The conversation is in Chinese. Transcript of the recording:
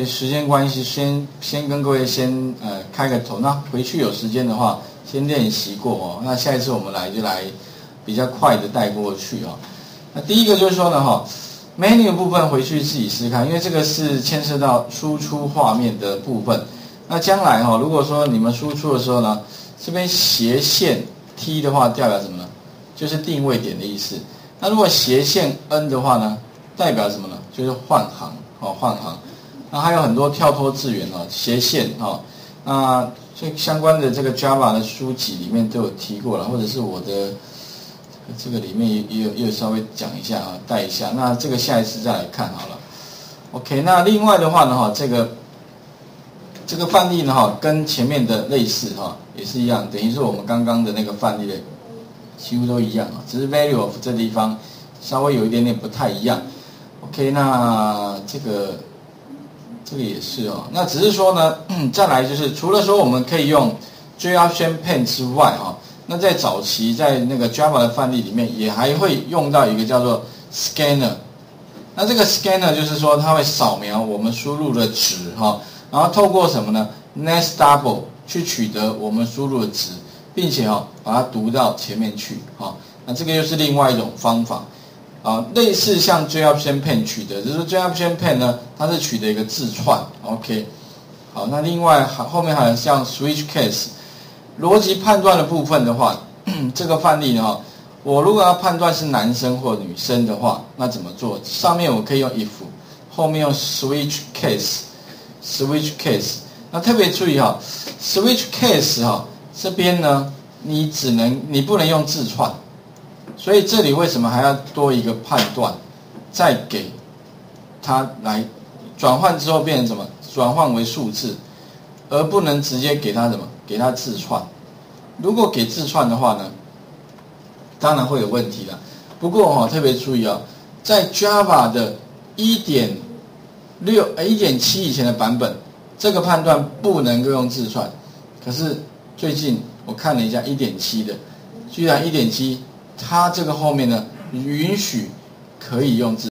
时间关系，先先跟各位先呃开个头。那回去有时间的话，先练习过哦。那下一次我们来就来比较快的带过去哦。那第一个就是说呢，哈，menu 部分回去自己试试看，因为这个是牵涉到输出画面的部分。那将来哈，如果说你们输出的时候呢，这边斜线 T 的话，代表什么呢？就是定位点的意思。那如果斜线 N 的话呢，代表什么呢？就是换行哦，换行。那还有很多跳脱字源哦，斜线哦，那这相关的这个 Java 的书籍里面都有提过了，或者是我的这个里面也也有也有稍微讲一下啊，带一下。那这个下一次再来看好了。OK，那另外的话呢哈，这个这个范例呢哈，跟前面的类似哈，也是一样，等于是我们刚刚的那个范例的几乎都一样啊，只是 value of 这地方稍微有一点点不太一样。OK，那这个。这个也是哦，那只是说呢，再来就是除了说我们可以用 JavaScript 之外啊，那在早期在那个 Java 的范例里面也还会用到一个叫做 Scanner。那这个 Scanner 就是说它会扫描我们输入的值哈，然后透过什么呢？Next Double 去取得我们输入的值，并且哈把它读到前面去哈。那这个又是另外一种方法。啊，类似像 JavaScript 取得，就是 JavaScript 呢，它是取得一个字串，OK。好，那另外还后面还有像 Switch Case 逻辑判断的部分的话，这个范例呢，我如果要判断是男生或女生的话，那怎么做？上面我可以用 if，后面用 Switch Case，Switch Case。那特别注意哈，Switch Case 哈，这边呢，你只能你不能用字串。所以这里为什么还要多一个判断，再给它来转换之后变成什么？转换为数字，而不能直接给它什么？给它字串。如果给字串的话呢，当然会有问题了。不过哈，特别注意啊，在 Java 的1.6、1.7以前的版本，这个判断不能够用字串。可是最近我看了一下1.7的，居然1.7。它这个后面呢，允许可以用字。